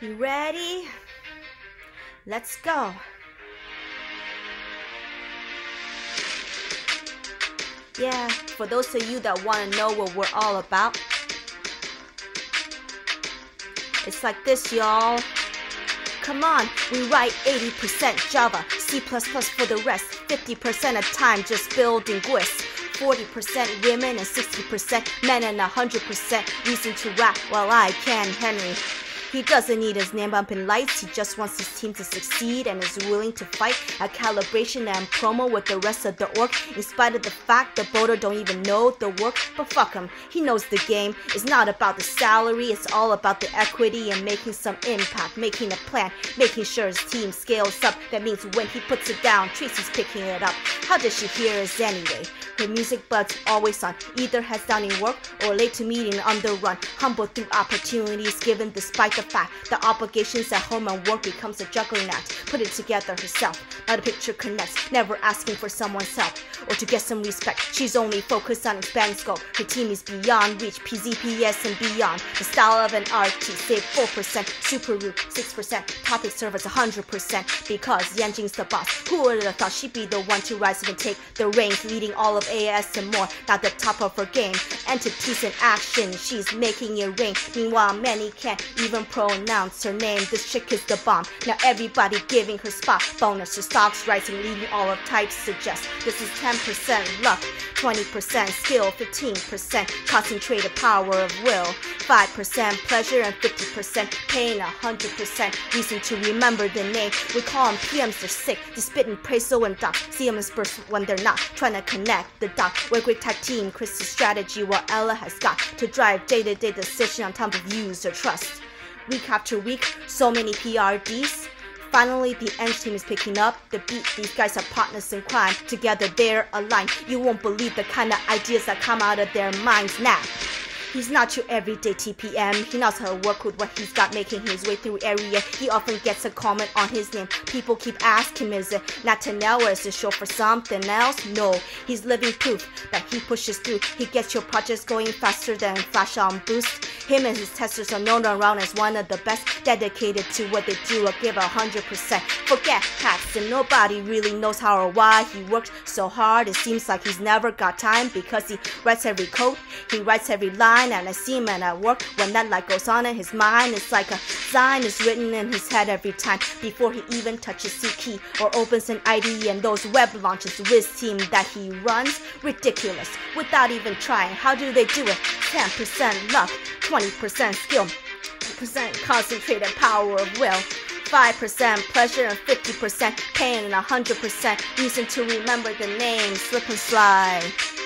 You ready? Let's go. Yeah, for those of you that want to know what we're all about, it's like this, y'all. Come on, we write 80% Java, C++ for the rest, 50% of time just building GWIS. 40% women and 60% men and 100% reason to rap while I can Henry. He doesn't need his name up in lights, he just wants his team to succeed and is willing to fight at calibration and promo with the rest of the org, in spite of the fact the boater don't even know the work. But fuck him, he knows the game. It's not about the salary, it's all about the equity and making some impact, making a plan, making sure his team scales up. That means when he puts it down, Tracy's picking it up. How does she hear us anyway? Her music buds always on, either heads down in work or late to meeting on the run. Humble through opportunities given despite the fact the obligations at home and work becomes a juggling act. Put it together herself. Now the picture connects, never asking for someone's help or to get some respect. She's only focused on expanding scope. Her team is beyond reach, PZPS and beyond. The style of an RT, save 4%, super root 6%, topic service 100%. Because Yanjing's the boss. Who would have thought she'd be the one to rise and take the reins, leading all of AS and more. Not the top of her game. Entities in action, she's making it ring. Meanwhile, many can't even pronounce her name. This chick is the bomb. Now everybody giving her spot bonus. Her stocks rising, leading all of types suggest this is 10% luck, 20% skill, 15% concentrated power of will, 5% pleasure, and 50% pain, 100% reason to remember the name. We call them PMs, they're sick. They spit in so and doc. See them as burst when they're not trying to connect the dot. We're great tag team, Chris's strategy, what Ella has got to drive day to day decision on top of user trust. Week after week, so many PRDs. Finally, the Eng team is picking up the beat. These guys are partners in crime. Together, they're aligned. You won't believe the kind of ideas that come out of their minds now. He's not your everyday TPM. He knows how to work with what he's got, making his way through area. He often gets a comment on his name. People keep asking, is it Nathaniel or is it short for something else? No, he's living proof that he pushes through. He gets your projects going faster than Flash on Boost. Him and his testers are known around as one of the best, dedicated to what they do or give a hundred percent. Forget hacks and nobody really knows how or why he works so hard. It seems like he's never got time because he writes every code, he writes every line and I see him at work when that light goes on in his mind. It's like a sign is written in his head every time before he even touches C key or opens an ID and those web launches with team that he runs. Ridiculous. Without even trying. How do they do it? 10% luck, 20% skill, 10% concentrated power of will. 5% pleasure and 50% pain and 100% reason to remember the name. Slip and slide.